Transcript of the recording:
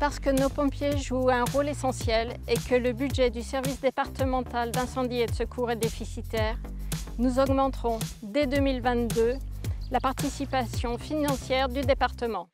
Parce que nos pompiers jouent un rôle essentiel et que le budget du service départemental d'incendie et de secours est déficitaire, nous augmenterons dès 2022 la participation financière du département.